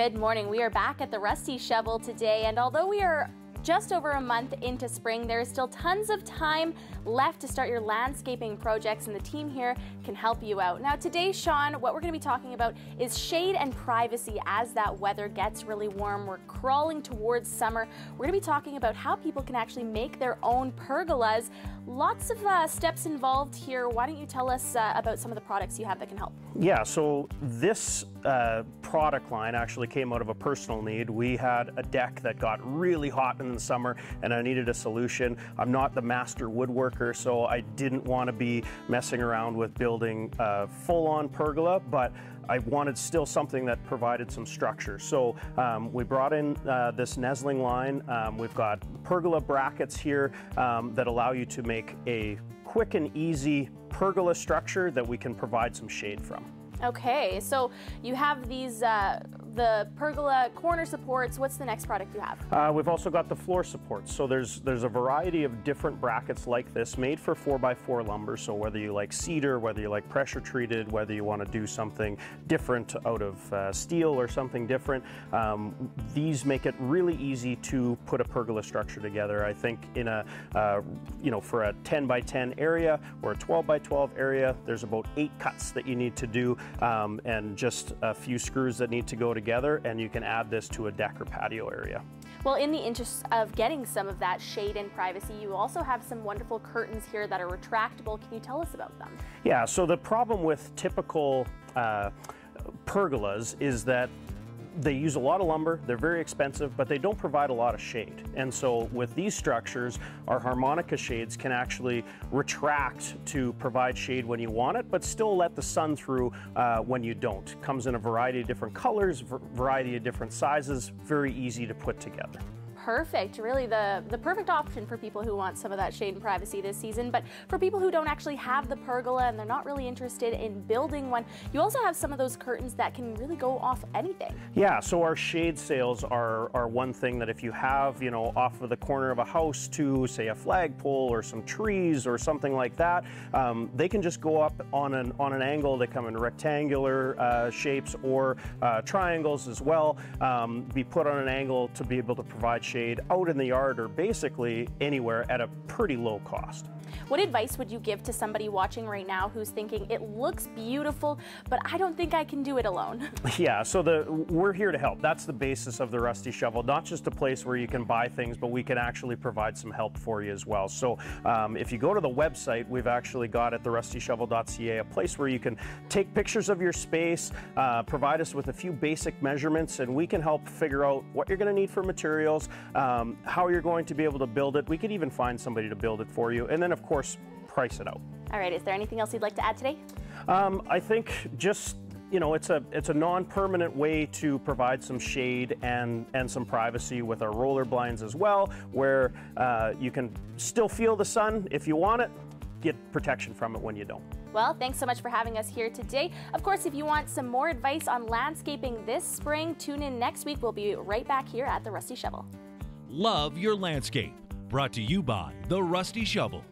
Good morning. We are back at the Rusty Shovel today, and although we are just over a month into spring, there is still tons of time left to start your landscaping projects, and the team here can help you out. Now, today, Sean, what we're going to be talking about is shade and privacy as that weather gets really warm. We're crawling towards summer. We're going to be talking about how people can actually make their own pergolas. Lots of uh, steps involved here. Why don't you tell us uh, about some of the products you have that can help? Yeah, so this uh, product line actually came out of a personal need. We had a deck that got really hot in the summer and I needed a solution. I'm not the master woodworker, so I didn't want to be messing around with building a full-on pergola, but I wanted still something that provided some structure. So um, we brought in uh, this Nesling line. Um, we've got pergola brackets here um, that allow you to make a quick and easy pergola structure that we can provide some shade from. Okay, so you have these uh, the pergola corner supports. What's the next product you have? Uh, we've also got the floor supports. So there's there's a variety of different brackets like this made for 4x4 lumber. So whether you like cedar, whether you like pressure treated, whether you want to do something different out of uh, steel or something different, um, these make it really easy to put a pergola structure together. I think in a, uh, you know, for a 10 by 10 area or a 12 by 12 area, there's about eight cuts that you need to do um, and just a few screws that need to go together and you can add this to a deck or patio area. Well, in the interest of getting some of that shade and privacy, you also have some wonderful curtains here that are retractable. Can you tell us about them? Yeah, so the problem with typical uh, pergolas is that they use a lot of lumber, they're very expensive, but they don't provide a lot of shade. And so with these structures, our harmonica shades can actually retract to provide shade when you want it, but still let the sun through uh, when you don't. Comes in a variety of different colors, variety of different sizes, very easy to put together perfect, really the, the perfect option for people who want some of that shade and privacy this season. But for people who don't actually have the pergola and they're not really interested in building one, you also have some of those curtains that can really go off anything. Yeah, so our shade sails are, are one thing that if you have, you know, off of the corner of a house to say a flagpole or some trees or something like that, um, they can just go up on an, on an angle. They come in rectangular uh, shapes or uh, triangles as well, um, be put on an angle to be able to provide shade out in the yard or basically anywhere at a pretty low cost. What advice would you give to somebody watching right now who's thinking it looks beautiful, but I don't think I can do it alone? Yeah, so the we're here to help. That's the basis of the Rusty Shovel, not just a place where you can buy things, but we can actually provide some help for you as well. So um, if you go to the website, we've actually got at therustyshovel.ca a place where you can take pictures of your space, uh, provide us with a few basic measurements, and we can help figure out what you're going to need for materials, um, how you're going to be able to build it. We could even find somebody to build it for you, and then of course price it out. All right, is there anything else you'd like to add today? Um, I think just you know, it's a it's a non-permanent way to provide some shade and and some privacy with our roller blinds as well, where uh, you can still feel the sun if you want it, get protection from it when you don't. Well, thanks so much for having us here today. Of course, if you want some more advice on landscaping this spring, tune in next week. We'll be right back here at the Rusty Shovel. Love your landscape. Brought to you by the Rusty Shovel.